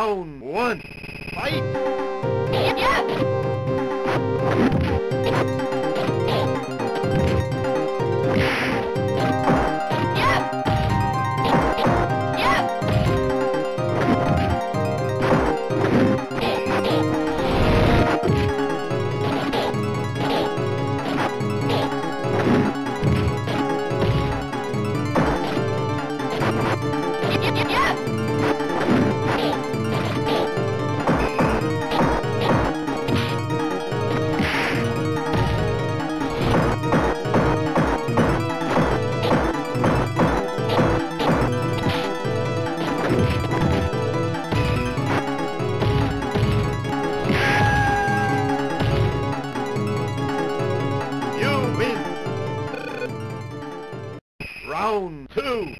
Round one. Fight! Zone 2.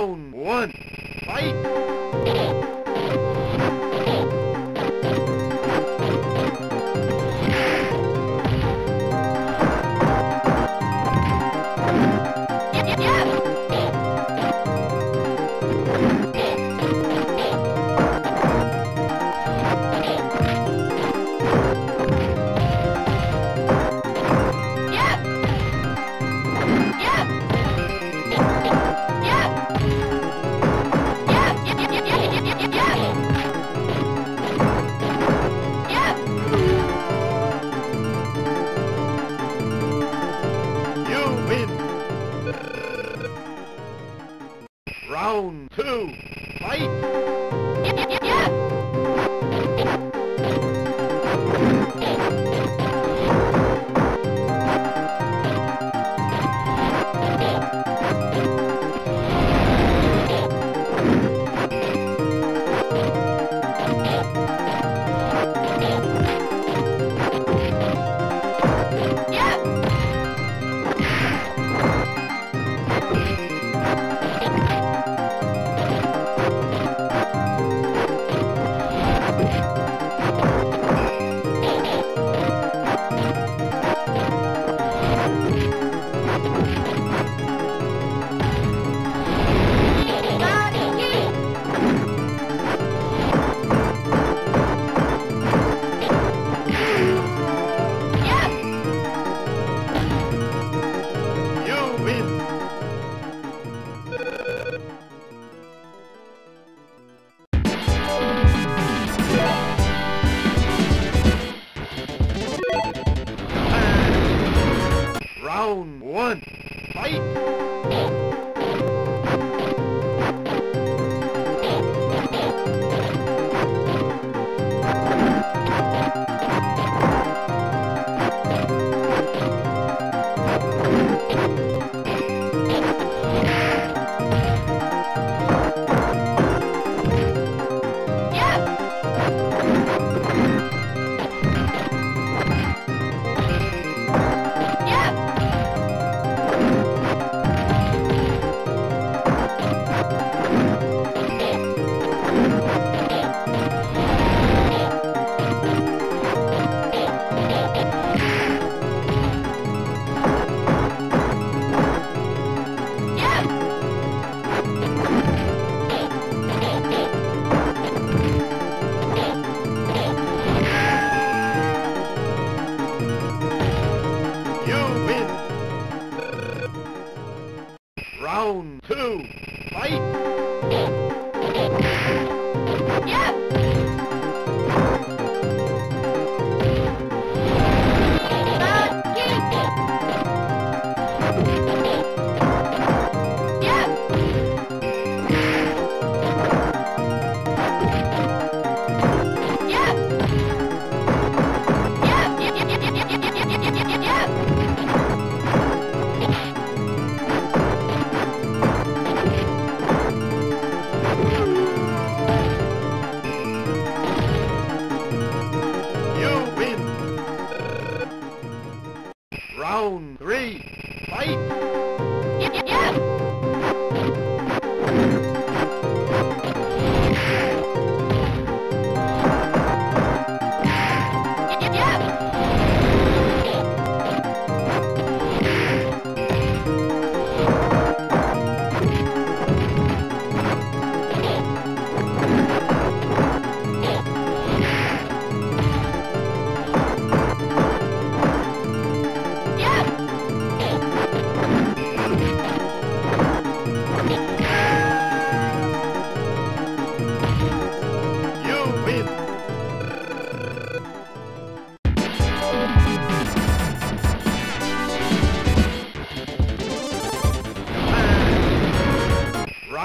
Round one. Fight!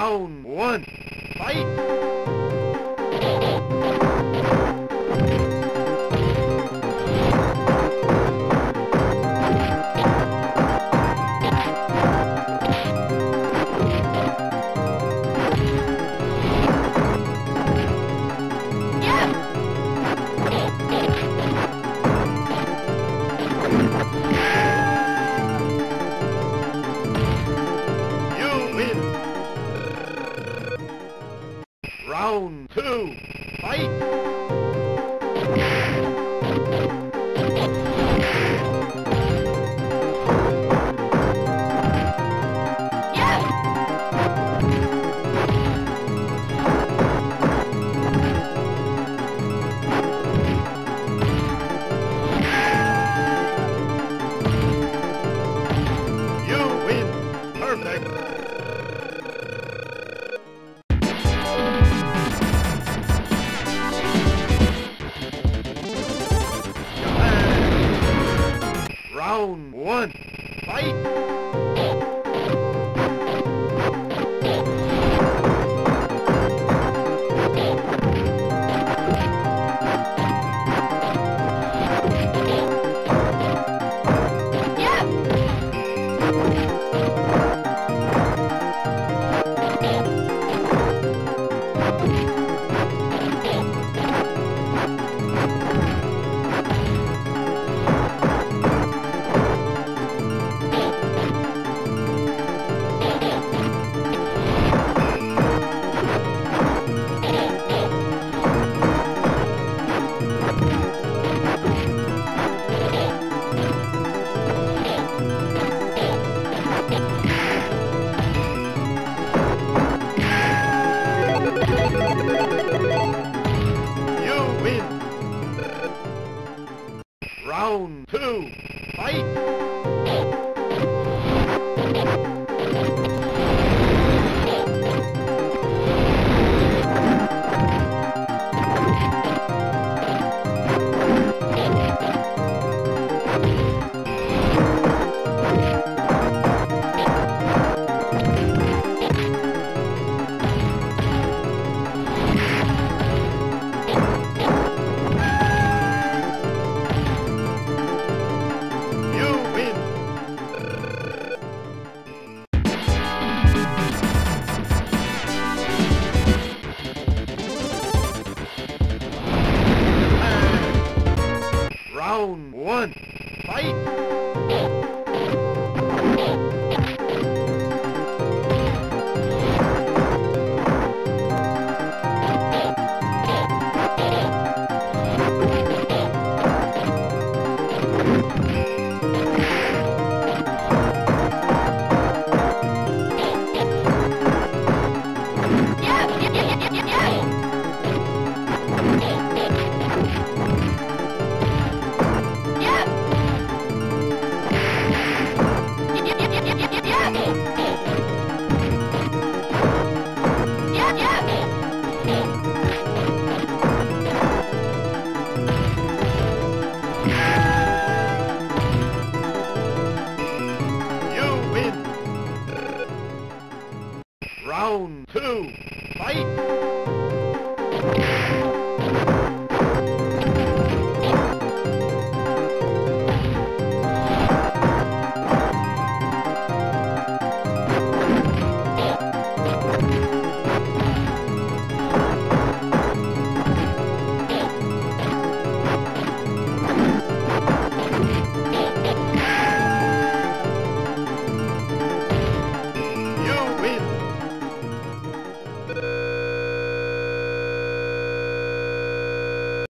Round one! Fight! Round two. Fight.